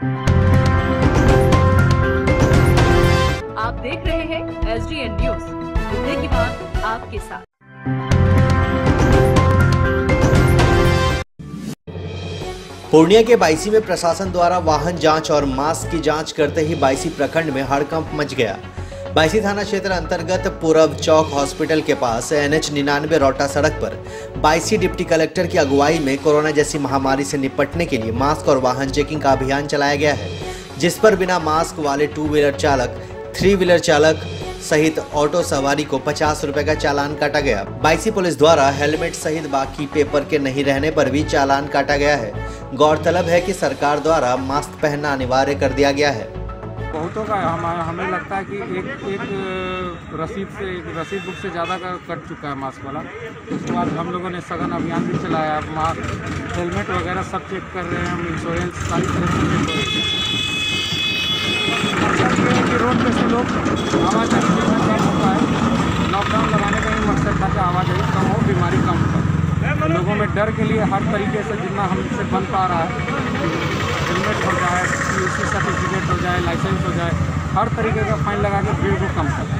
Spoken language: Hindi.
आप देख रहे हैं एस डी एन न्यूज़ मुद्दे की बात आपके साथ। पूर्णिया के बाईसी में प्रशासन द्वारा वाहन जाँच और मास्क की जाँच करते ही बाईसी प्रखंड में हड़कंप मच गया। बाईसी थाना क्षेत्र अंतर्गत पूरब चौक हॉस्पिटल के पास एनएच निन्यानवे रोटा सड़क पर बाईसी डिप्टी कलेक्टर की अगुवाई में कोरोना जैसी महामारी से निपटने के लिए मास्क और वाहन चेकिंग का अभियान चलाया गया है, जिस पर बिना मास्क वाले टू व्हीलर चालक थ्री व्हीलर चालक सहित ऑटो सवारी को पचास रुपए का चालान काटा गया। बाईसी पुलिस द्वारा हेलमेट सहित बाकी पेपर के नहीं रहने पर भी चालान काटा गया है। गौरतलब है कि सरकार द्वारा मास्क पहनना अनिवार्य कर दिया गया है। बहुतों का हम, हमें लगता है कि एक एक रसीद से, एक रसीद बुक से ज़्यादा का कट चुका है मास्क वाला। उसके बाद हम लोगों ने सघन अभियान भी चलाया। मास्क हेलमेट वगैरह सब चेक कर रहे हैं हम इंश्योरेंस सारी तरह से चेक कर रहे हैं। कि रोड पे से लोग आवाजाही जितना कम होता है। लॉकडाउन लगाने का ही मकसद था कि आवाजाही कम हो, बीमारी कम हो। लोगों में डर के लिए हर तरीके से जितना हमसे बन पा रहा हो। जाए लाइसेंस हो जाए हर तरीके का फाइन लगा के भीड़ को कम कर।